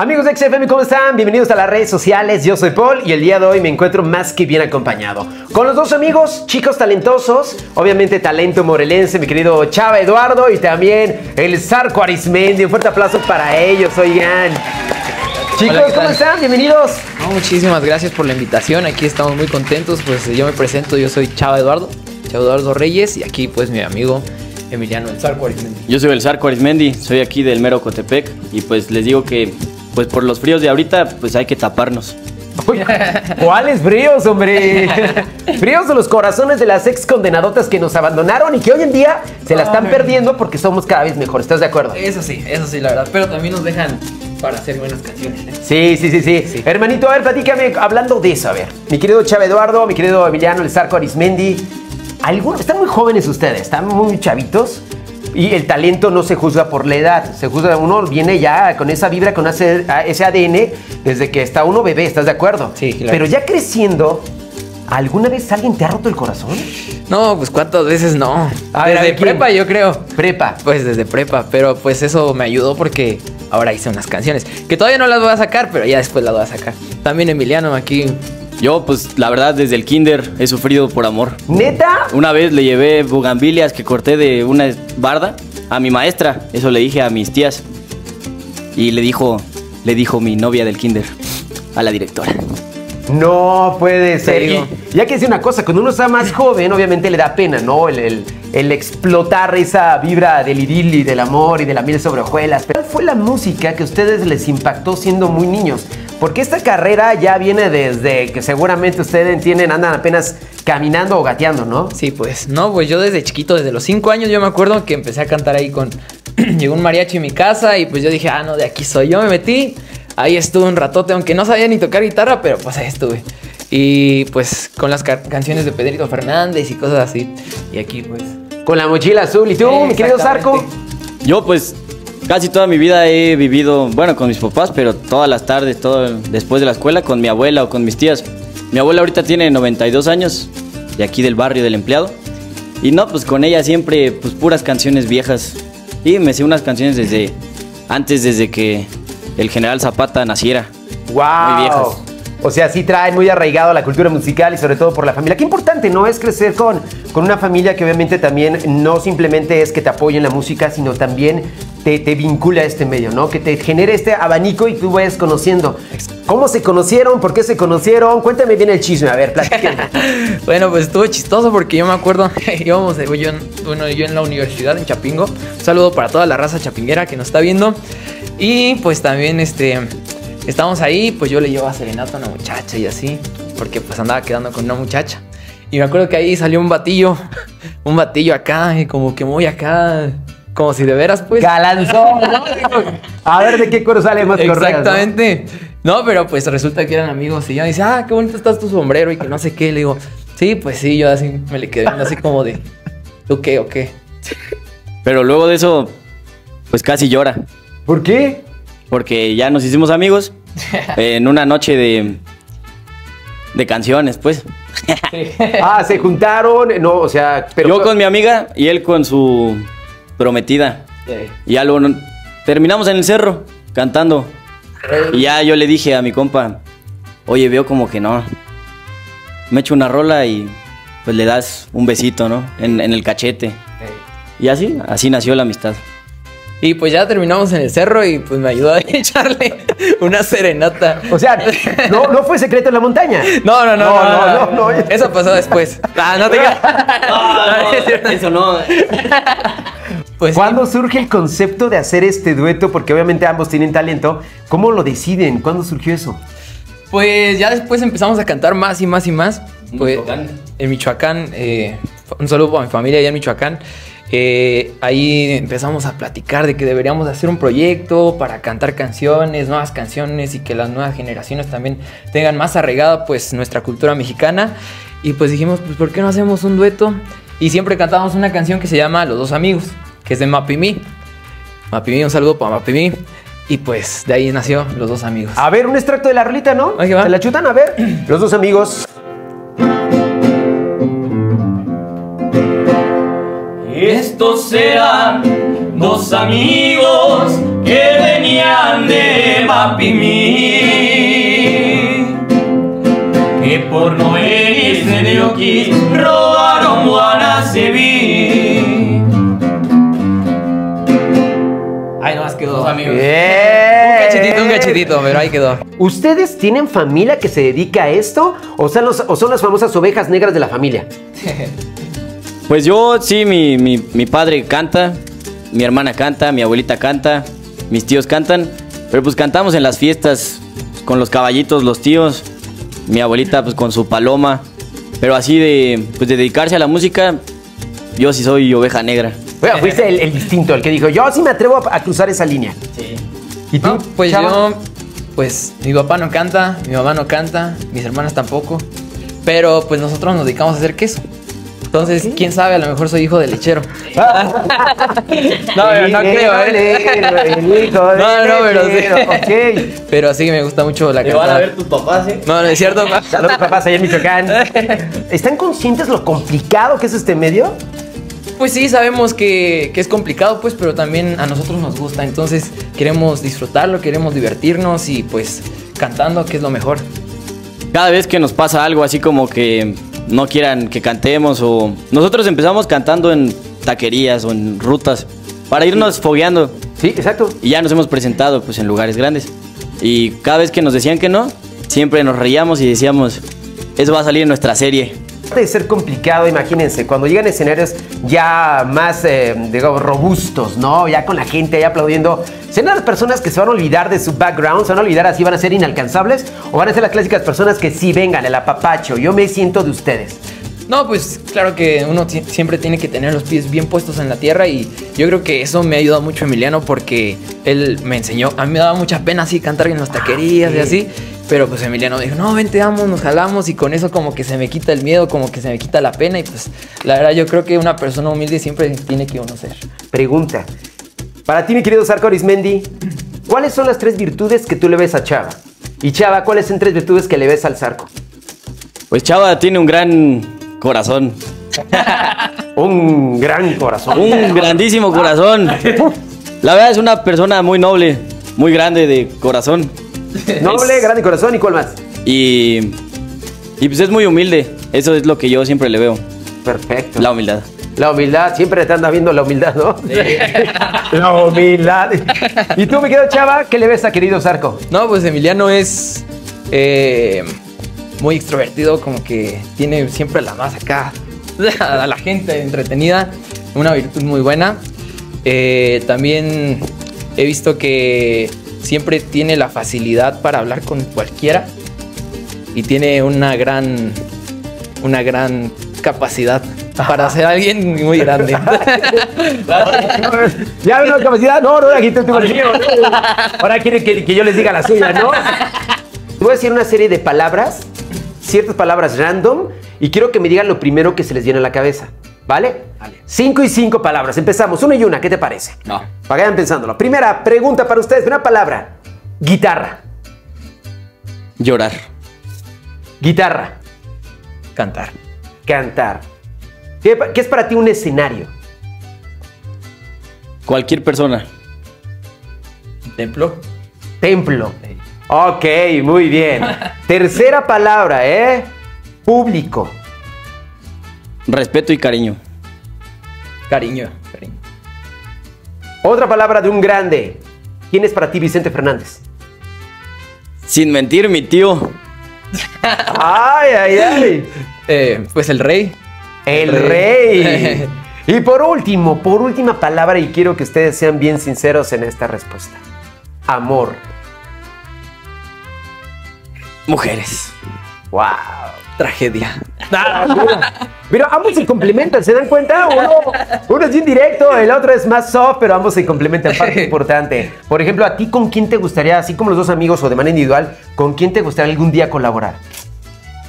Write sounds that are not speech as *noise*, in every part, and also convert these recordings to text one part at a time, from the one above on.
Amigos de XFM, ¿cómo están? Bienvenidos a las redes sociales. Yo soy Paul y el día de hoy me encuentro más que bien acompañado. Con los dos amigos, chicos talentosos, obviamente talento morelense, mi querido Chava Eduardo y también el Zarco Arismendi. Un fuerte aplauso para ellos, oigan. Chicos, Hola, ¿qué ¿cómo tal? están? Bienvenidos. No, muchísimas gracias por la invitación. Aquí estamos muy contentos. Pues yo me presento, yo soy Chava Eduardo, Chava Eduardo Reyes, y aquí pues mi amigo Emiliano El Zarco Arismendi. Yo soy el Zarco Arismendi, soy aquí del mero Cotepec y pues les digo que pues por los fríos de ahorita pues hay que taparnos. Uy, *laughs* ¿Cuáles fríos, hombre? *laughs* Fríos de los corazones de las ex condenadotas que nos abandonaron y que hoy en día se la están perdiendo porque somos cada vez mejor. ¿Estás de acuerdo? Eso sí, eso sí, la verdad. Pero también nos dejan para hacer buenas canciones. ¿eh? Sí, sí, sí, sí, Sí. Hermanito, a ver, platícame hablando de eso, a ver. Mi querido Chava Eduardo, mi querido Emiliano El Zarco Arismendi. Algunos, están muy jóvenes ustedes, están muy chavitos. Y el talento no se juzga por la edad, se juzga, uno viene ya con esa vibra, con ese, ese ADN desde que está uno bebé, ¿estás de acuerdo? Sí, claro. Pero ya creciendo, ¿alguna vez alguien te ha roto el corazón? No, pues cuántas veces no. A ver, desde prepa, yo creo. Prepa. Pues desde prepa, pero pues eso me ayudó porque ahora hice unas canciones que todavía no las voy a sacar, pero ya después las voy a sacar. También Emiliano aquí. Yo pues la verdad desde el kinder he sufrido por amor. ¿Neta? Una vez le llevé bugambilias que corté de una barda a mi maestra, eso le dije a mis tías. Y le dijo, le dijo mi novia del kinder a la directora. No puede ser. Y ya que decir una cosa, cuando uno está más joven, obviamente le da pena, ¿no? El, el- el explotar esa vibra del idilio y del amor y de la miel sobre hojuelas. ¿cuál fue la música que a ustedes les impactó siendo muy niños? Porque esta carrera ya viene desde que seguramente ustedes tienen, andan apenas caminando o gateando, ¿no? Sí, pues, no, pues yo desde chiquito, desde los 5 años, yo me acuerdo que empecé a cantar ahí con. *clears throat* Llegó un mariachi en mi casa y pues yo dije, ah, no, de aquí soy. Yo me metí, ahí estuve un ratote, aunque no sabía ni tocar guitarra, pero pues ahí estuve. Y pues con las ca- canciones de Pedrito Fernández y cosas así. Y aquí, pues. Con la mochila azul. ¿Y tú, mi querido Zarco? Yo pues casi toda mi vida he vivido, bueno, con mis papás, pero todas las tardes, todo después de la escuela, con mi abuela o con mis tías. Mi abuela ahorita tiene 92 años, de aquí del barrio del empleado. Y no, pues con ella siempre, pues puras canciones viejas. Y me sé unas canciones desde antes, desde que el general Zapata naciera. ¡Wow! Muy viejas. O sea, sí traen muy arraigado la cultura musical y sobre todo por la familia. Qué importante, ¿no? Es crecer con, con una familia que obviamente también no simplemente es que te apoye en la música, sino también te, te vincula a este medio, ¿no? Que te genere este abanico y tú vayas conociendo. ¿Cómo se conocieron? ¿Por qué se conocieron? Cuéntame bien el chisme, a ver, platíquenme. *laughs* Bueno, pues estuvo chistoso porque yo me acuerdo, *laughs* íbamos, yo, en- bueno, yo en la universidad en Chapingo. Un saludo para toda la raza chapinguera que nos está viendo. Y pues también, este, estábamos ahí, pues yo le llevaba serenata a una muchacha y así, porque pues andaba quedando con una muchacha. Y me acuerdo que ahí salió un batillo, *laughs* un batillo acá, y como que muy acá, como si de veras, pues. Galanzón. *laughs* A ver de qué cuero sale más correas, ¿no? Exactamente. ¿no? pero pues resulta que eran amigos y yo dice, ah, qué bonito estás tu sombrero y que no sé qué. Le digo, sí, pues sí, yo así me le quedé así como de, ¿tú qué o qué? Pero luego de eso, pues casi llora. ¿Por qué? Porque ya nos hicimos amigos *laughs* en una noche de, de canciones, pues. Ah, se juntaron, no, o sea, pero... Yo con mi amiga y él con su prometida. Y ya luego no- terminamos en el cerro cantando. Y ya yo le dije a mi compa, oye, veo como que no. Me echo una rola y pues le das un besito, ¿no? En, en el cachete. Y así, así nació la amistad. Y pues ya terminamos en el cerro y pues me ayudó a *laughs* echarle una serenata. O sea, no, no fue secreto en la montaña. No, no, no, No, no, no, no, no, no. Eso pasó después. Ah, no te *laughs* *laughs* eso no. Pues sí. ¿Cuándo surge el concepto de hacer este dueto? Porque obviamente ambos tienen talento. ¿Cómo lo deciden? ¿Cuándo surgió eso? Pues ya después empezamos a cantar más y más y más. En Pues, Michoacán. En Michoacán, eh, un saludo para mi familia allá en Michoacán. Eh, ahí empezamos a platicar de que deberíamos de hacer un proyecto para cantar canciones, nuevas canciones y que las nuevas generaciones también tengan más arraigada pues nuestra cultura mexicana. Y pues dijimos, pues ¿por qué no hacemos un dueto? Y siempre cantábamos una canción que se llama Los dos amigos, que es de Mapimi. Mapimi, un saludo para Mapimi. Y pues de ahí nació Los dos amigos. A ver, un extracto de la rolita, ¿no? Ahí va. ¿Se la chutan? A ver. *clears throat* Los dos amigos. Estos serán dos amigos que venían de Mapimí, que por no venirse de Oquis robaron Guanaceví. Un cachitito, un cachitito, pero ahí quedó. ¿Ustedes tienen familia que se dedica a esto? ¿O son, los- o son las famosas ovejas negras de la familia? *laughs* Pues yo sí, mi, mi, mi padre canta, mi hermana canta, mi abuelita canta, mis tíos cantan, pero pues cantamos en las fiestas con los caballitos, los tíos, mi abuelita pues con su paloma, pero así de, pues, de dedicarse a la música, yo sí soy oveja negra. Bueno, fuiste el, el distinto, el que dijo, yo sí me atrevo a, a cruzar esa línea. Sí. ¿Y tú, No, pues chava? yo, pues mi papá no canta, mi mamá no canta, mis hermanas tampoco, pero pues nosotros nos dedicamos a hacer queso. Entonces, quién sabe, a lo mejor soy hijo de lechero. *laughs* No, pero no creo, ¿eh? *laughs* No, no, pero sí. lechero, Ok. *laughs* Pero sí que me gusta mucho la cantada. tus papás, ¿eh? No, no es cierto. Saludos, papás, allá en Michoacán. ¿Están conscientes lo complicado que es este medio? Pues sí, sabemos que, que es complicado, pues, pero también a nosotros nos gusta. Entonces queremos disfrutarlo, queremos divertirnos y pues cantando, que es lo mejor. Cada vez que nos pasa algo así como que no quieran que cantemos o... Nosotros empezamos cantando en taquerías o en rutas para irnos fogueando Sí, exacto. y ya nos hemos presentado pues en lugares grandes. Y cada vez que nos decían que no, siempre nos reíamos y decíamos, eso va a salir en nuestra serie. Aparte de ser complicado, imagínense, cuando llegan escenarios ya más, eh, digamos, robustos, ¿no? Ya con la gente ahí aplaudiendo. ¿Serán las personas que se van a olvidar de su background? ¿Se van a olvidar así, van a ser inalcanzables? ¿O van a ser las clásicas personas que sí vengan, el apapacho? Yo me siento de ustedes. No, pues claro que uno siempre tiene que tener los pies bien puestos en la tierra y yo creo que eso me ha ayudado mucho Emiliano porque él me enseñó, a mí me daba mucha pena así cantar en las taquerías y sí. así, pero pues Emiliano dijo, no, vente, vamos, nos jalamos y con eso como que se me quita el miedo, como que se me quita la pena y pues la verdad yo creo que una persona humilde siempre tiene que uno ser. Pregunta. Para ti, mi querido Sarko Arismendi, ¿cuáles son las tres virtudes que tú le ves a Chava? Y Chava, ¿cuáles son tres virtudes que le ves al Sarco? Pues Chava tiene un gran corazón, *laughs* Un gran corazón. un grandísimo corazón. *laughs* La verdad es una persona muy noble, muy grande de corazón *laughs* Noble, grande corazón. ¿Y cuál más? y, y pues es muy humilde. Eso es lo que yo siempre le veo, Perfecto. la humildad. La humildad, siempre te anda viendo la humildad, ¿no? *laughs* la humildad. ¿Y tú, mi querido Chava, qué le ves a querido Sarco? No, pues Emiliano es eh, muy extrovertido, como que tiene siempre la más acá *laughs* a la gente entretenida, una virtud muy buena. Eh, también he visto que siempre tiene la facilidad para hablar con cualquiera y tiene una gran, una gran capacidad para ser alguien muy grande. *laughs* ¿Ya una capacidad? No, no, aquí te estoy contigo. Ahora quiere que, que yo les diga la suya, ¿no? Te voy a decir una serie de palabras, ciertas palabras random, y quiero que me digan lo primero que se les viene a la cabeza. ¿Vale? Vale. Cinco y cinco palabras. Empezamos. Una y una. ¿Qué te parece? No. Para que vayan pensándolo. Primera pregunta para ustedes. Una palabra. Guitarra. Llorar. Guitarra. Cantar. Cantar. ¿Qué, qué es para ti un escenario? Cualquier persona. Templo. Templo. Ok, muy bien. *laughs* Tercera palabra, ¿eh? Público. Respeto y cariño. Cariño. Cariño. Otra palabra de un grande. ¿Quién es para ti Vicente Fernández? Sin mentir, mi tío. Ay, ay, ay. Eh, pues el rey. El El rey. rey. *laughs* Y por último, por última palabra, y quiero que ustedes sean bien sinceros en esta respuesta. Amor. Mujeres. Wow. Tragedia. *laughs* Pero ambos se complementan, ¿se dan cuenta? Uno, uno es bien directo, el otro es más soft, pero ambos se complementan, parte importante. Por ejemplo, ¿a ti con quién te gustaría, así como los dos amigos o de manera individual, con quién te gustaría algún día colaborar?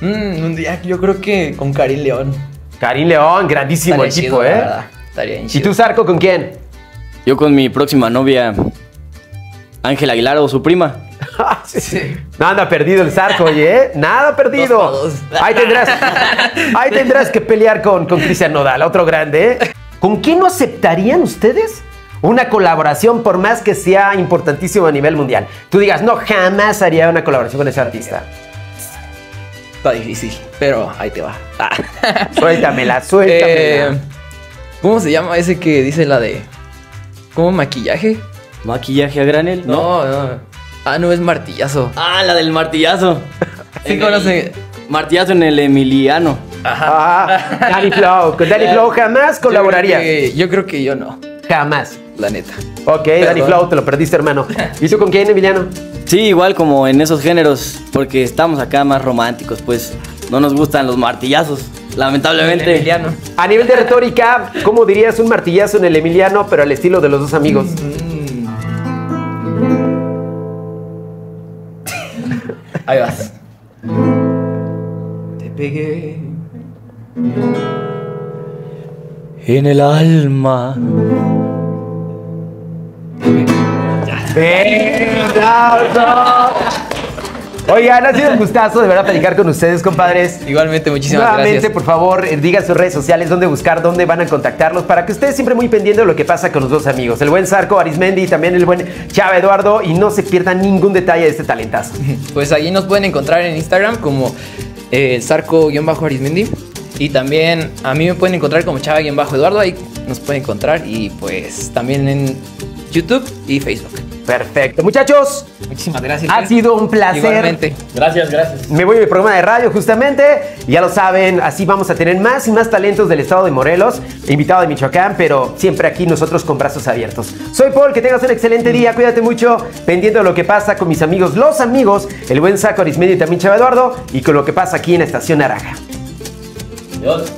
Mm, un día yo creo que con Karim León. Karim León, grandísimo chido, la ¿eh? Estaría bien ¿Y tú, Sarco, con quién? Yo con mi próxima novia, Ángela Aguilar o su prima. *laughs* Nada perdido el Sarco, oye, ¿eh? Nada perdido. Ahí tendrás, ahí *laughs* tendrás que pelear con, con Cristian Nodal, otro grande, ¿eh? ¿Con quién no aceptarían ustedes una colaboración, por más que sea importantísimo a nivel mundial. Tú digas, no, jamás haría una colaboración con ese artista. Está difícil, pero ahí te va. Ah. *laughs* Suéltamela, suéltamela. Eh, ¿Cómo se llama ese que dice la de. ¿Cómo maquillaje? ¿Maquillaje a granel? No, no. Ah, no, es martillazo. Ah, la del martillazo. *laughs* Sí, En conoce. el- Martillazo en el Emiliano. Ah, Danny Flow. Con Danny Flow jamás colaborarías. Yo creo, que, yo creo que yo no, Jamás. la neta. Ok, Danny Perdón. Flow, te lo perdiste, hermano. *laughs* ¿Y tú con quién, Emiliano? Sí, igual como en esos géneros, porque estamos acá más románticos, pues no nos gustan los martillazos, lamentablemente. Emiliano. A nivel de retórica, ¿cómo dirías un martillazo en el Emiliano, pero al estilo de los dos amigos? Ahí vas. Te pegué. En el alma. Oigan, ha sido un gustazo de verdad platicar con ustedes, compadres. Igualmente, muchísimas Nuevamente, gracias. por favor, eh, digan sus redes sociales, dónde buscar, dónde van a contactarlos, para que ustedes siempre muy pendientes de lo que pasa con los dos amigos, el buen Sarco Arismendi y también el buen Chava Eduardo, y no se pierdan ningún detalle de este talentazo. *laughs* Pues ahí nos pueden encontrar en Instagram como eh, Sarco-Arismendi. Y también a mí me pueden encontrar como Chava-Eduardo. Ahí nos pueden encontrar. Y pues también en YouTube y Facebook. Perfecto. Muchachos, Muchísimas gracias. ha sido un placer. Igualmente. Gracias, gracias. Me voy a mi programa de radio justamente, ya lo saben, así vamos a tener más y más talentos del estado de Morelos, invitado de Michoacán, pero siempre aquí nosotros con brazos abiertos. Soy Paul, que tengas un excelente día, cuídate mucho, pendiente de lo que pasa con mis amigos, los amigos, el buen Saco Arismedio y también Chava Eduardo, y con lo que pasa aquí en la Estación Naranja. Adiós.